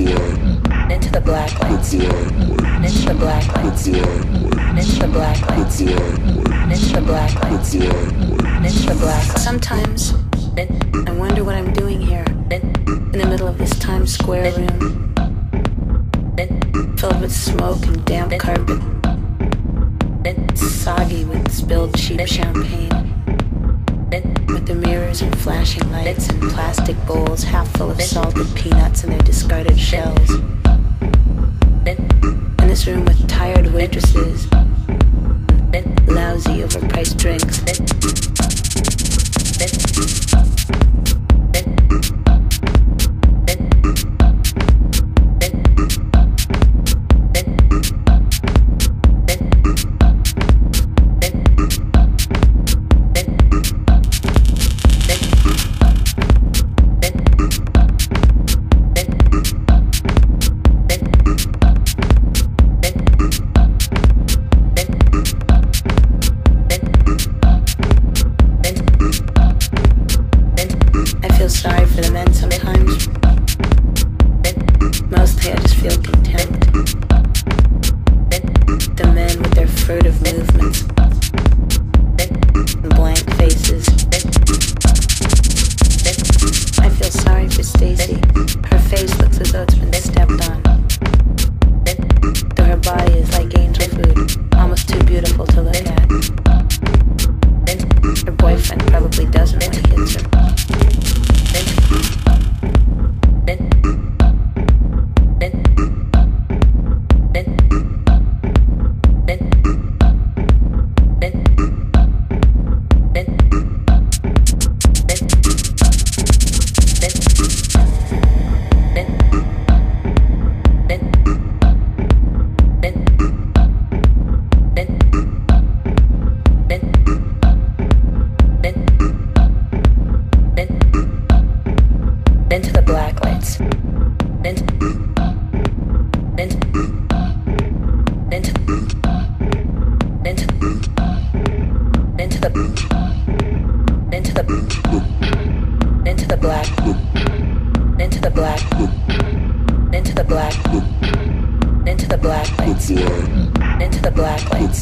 into the black lights, into the black lights, into the black lights, into the black lights, into the black. Sometimes I wonder what I'm doing here. In the middle of this Times Square room, filled with smoke and damp carpet, soggy with spilled cheap champagne, with the mirrors and flashing lights and plastic bowls half full of salted peanuts and their discarded shells. In this room with tired waitresses, lousy overpriced drinks. times. Mostly I just feel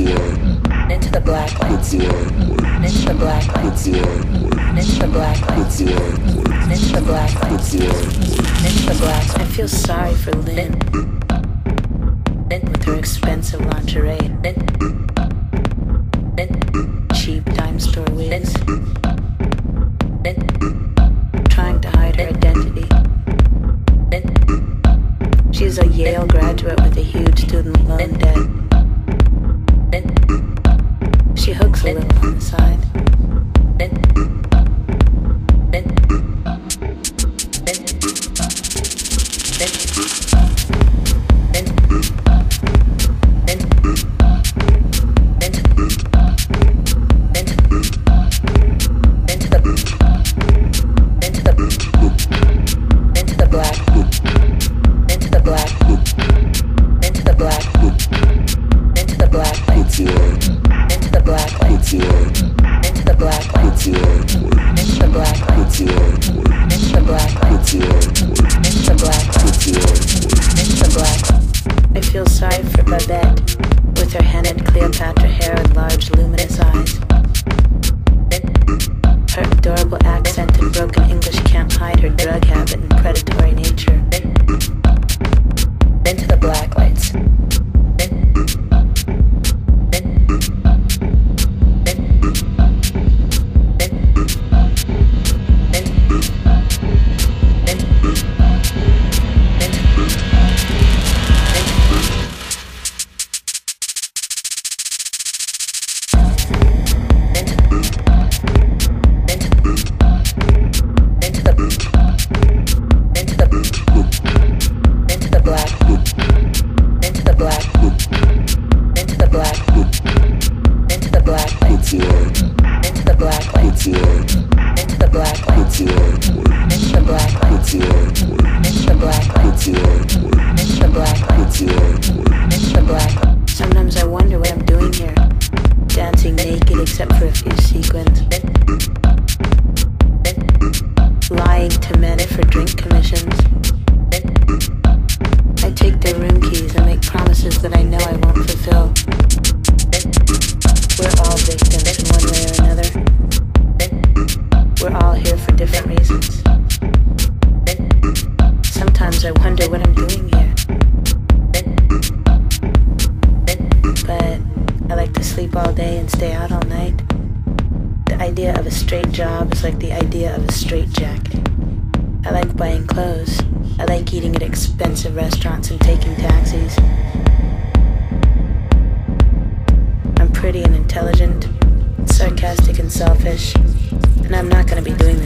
Into the black lights. Into the black lights. Into the black lights. Into the black lights. Into the black lights. I feel sorry for Lynn. Lynn with her expensive lingerie. Lynn. Lynn. Cheap dime store wigs. Lynn. Trying to hide her identity. Lynn. She's a Yale graduate with a huge student loan debt. She hooks a little on the side. Here for different reasons. Sometimes I wonder what I'm doing here. But I like to sleep all day and stay out all night. The idea of a straight job is like the idea of a straight jacket. I like buying clothes. I like eating at expensive restaurants and taking taxis.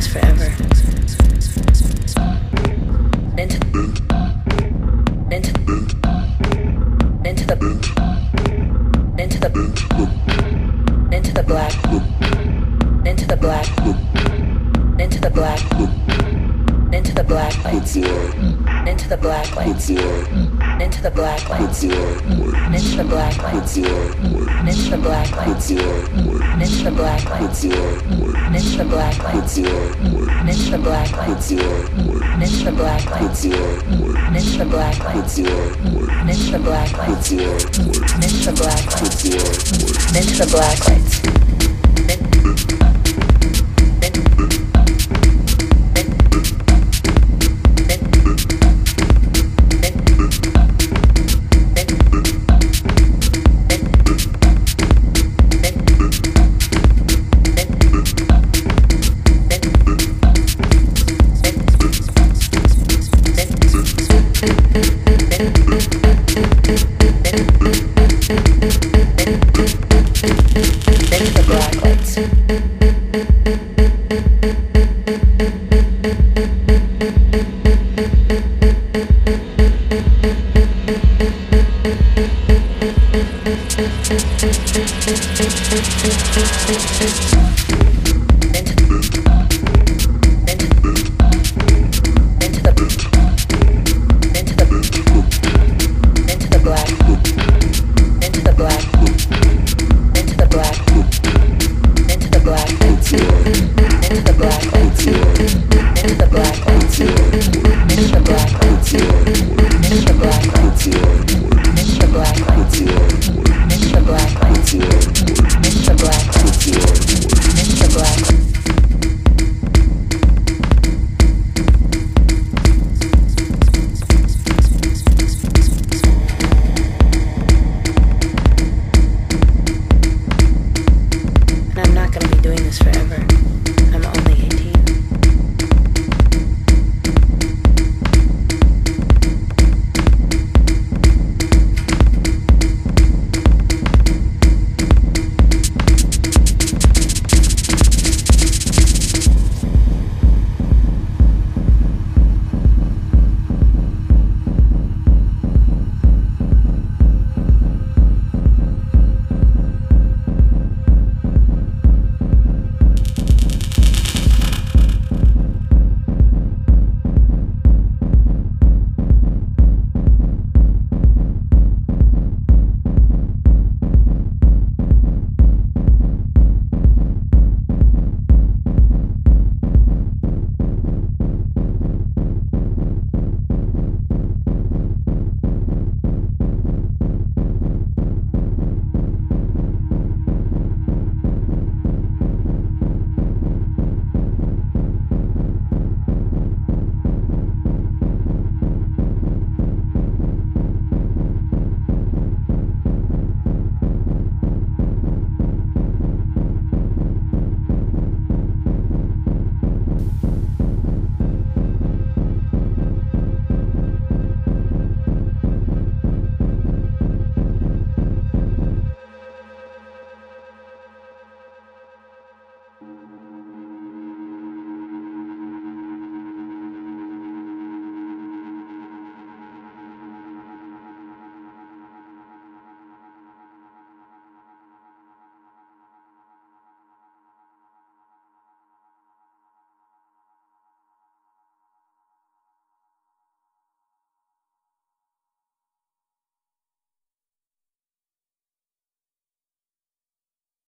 Be forever. Into, into, into the, into the, into the black, into the black, into the black, into the black lights, into the black lights, into the black lights, into the black lights, into the black lights, into the black lights, into the black lights, into the black lights, into the black lights, into the black lights, into the black lights, into the black lights, into the black lights.